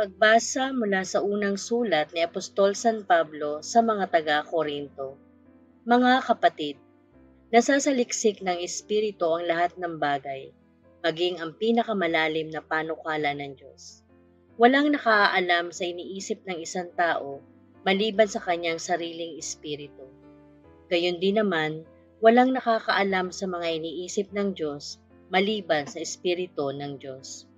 Pagbasa mula sa unang sulat ni Apostol San Pablo sa mga taga-Korinto. Mga kapatid, nasasaliksik ng Espiritu ang lahat ng bagay, maging ang pinakamalalim na panukala ng Diyos. Walang nakaalam sa iniisip ng isang tao maliban sa kanyang sariling espiritu. Gayon din naman, walang nakakaalam sa mga iniisip ng Diyos maliban sa espiritu ng Diyos.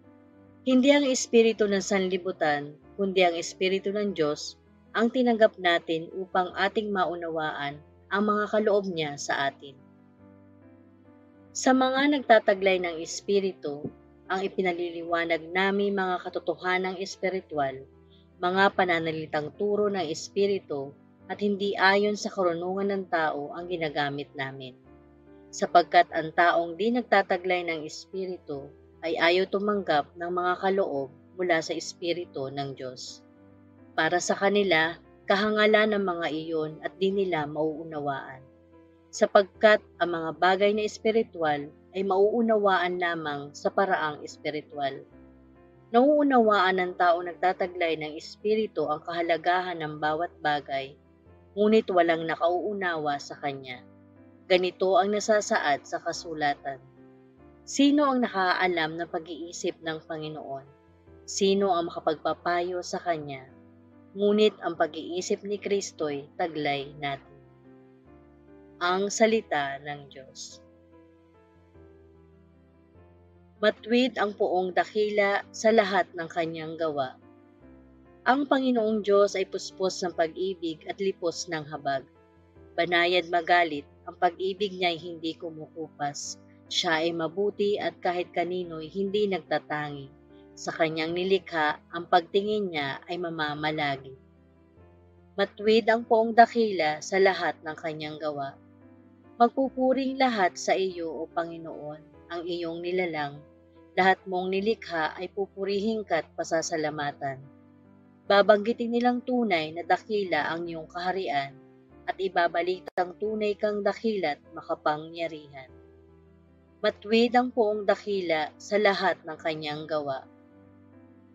Hindi ang espiritu ng sanlibutan, kundi ang espiritu ng Diyos ang tinanggap natin upang ating maunawaan ang mga kaloob niya sa atin. Sa mga nagtataglay ng espiritu, ang ipinaliliwanag namin mga katotohanang espiritual, mga pananalitang turo ng espiritu at hindi ayon sa karunungan ng tao ang ginagamit namin. Sapagkat ang taong di nagtataglay ng espiritu ay ayaw tumanggap ng mga kaloob mula sa Espiritu ng Diyos. Para sa kanila, kahangalan ng mga iyon at di nila mauunawaan. Sapagkat ang mga bagay na espiritual ay mauunawaan lamang sa paraang espiritual. Nauunawaan ng tao nagtataglay ng espiritu ang kahalagahan ng bawat bagay, ngunit walang nakauunawa sa kanya. Ganito ang nasasaad sa kasulatan Sino ang nakaalam ng pag-iisip ng Panginoon? Sino ang makapagpapayo sa Kanya? Ngunit ang pag-iisip ni Kristo'y taglay natin. Ang Salita ng Diyos Matwid ang puong dakila sa lahat ng kanyang gawa. Ang Panginoong Diyos ay puspos ng pag-ibig at lipos ng habag. Banayad magalit, ang pag-ibig niya ay hindi kumukupas siya ay mabuti at kahit kanino'y hindi nagtatangi. Sa kanyang nilikha, ang pagtingin niya ay mamamalagi. Matwid ang poong dakila sa lahat ng kanyang gawa. Magpupuring lahat sa iyo, O Panginoon, ang iyong nilalang. Lahat mong nilikha ay pupurihin ka't pasasalamatan. Babanggitin nilang tunay na dakila ang iyong kaharian at ibabalitang tunay kang dakilat makapangyarihan. Matwid ang poong dakila sa lahat ng kanyang gawa.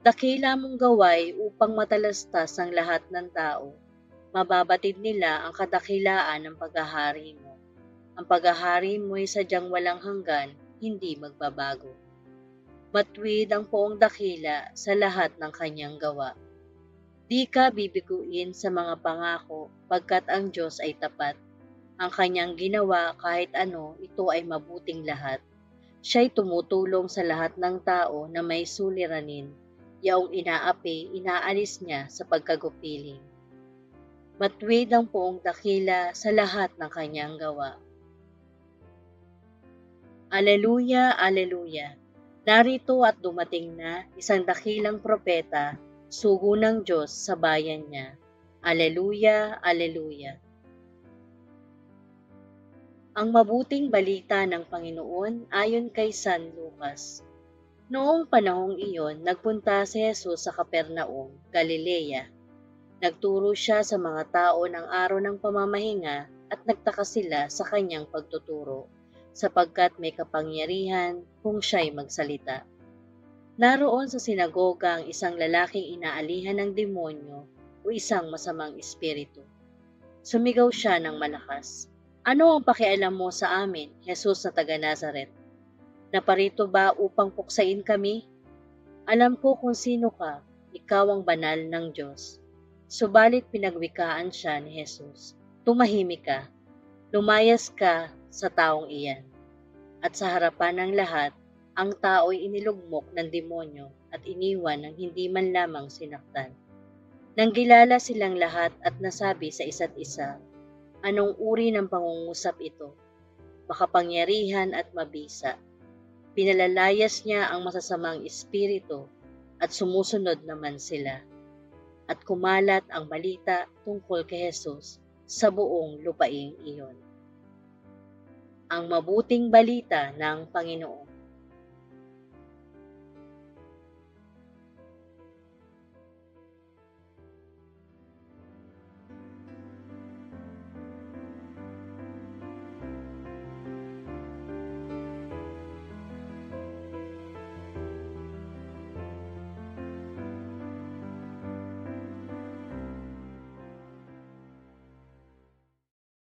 Dakila mong gaway upang matalastas ang lahat ng tao. Mababatid nila ang kadakilaan ng paghahari mo. Ang paghahari mo ay sadyang walang hanggan, hindi magbabago. Matwid ang poong dakila sa lahat ng kanyang gawa. Di ka bibiguin sa mga pangako pagkat ang Diyos ay tapat ang kanyang ginawa kahit ano, ito ay mabuting lahat. Siya'y tumutulong sa lahat ng tao na may suliranin. Yaong inaapi, inaalis niya sa pagkagupiling. Matwid ang poong dakila sa lahat ng kanyang gawa. Aleluya, Aleluya! Narito at dumating na isang dakilang propeta, sugo ng Diyos sa bayan niya. Aleluya, Aleluya! Ang mabuting balita ng Panginoon ayon kay San Lucas. Noong panahong iyon, nagpunta si Jesus sa Kapernaum, Galilea. Nagturo siya sa mga tao ng araw ng pamamahinga at nagtaka sila sa kanyang pagtuturo, sapagkat may kapangyarihan kung siya'y magsalita. Naroon sa sinagoga ang isang lalaking inaalihan ng demonyo o isang masamang espiritu. Sumigaw siya ng malakas, ano ang pakialam mo sa amin, Jesus na taga Nazaret? Naparito ba upang puksain kami? Alam ko kung sino ka, ikaw ang banal ng Diyos. Subalit pinagwikaan siya ni Jesus. Tumahimik ka, lumayas ka sa taong iyan. At sa harapan ng lahat, ang tao'y inilugmok ng demonyo at iniwan ng hindi man lamang sinaktan. Nang gilala silang lahat at nasabi sa isa't isa, Anong uri ng pangungusap ito? Makapangyarihan at mabisa. Pinalalayas niya ang masasamang espiritu at sumusunod naman sila. At kumalat ang balita tungkol kay Jesus sa buong lupaing iyon. Ang mabuting balita ng Panginoon.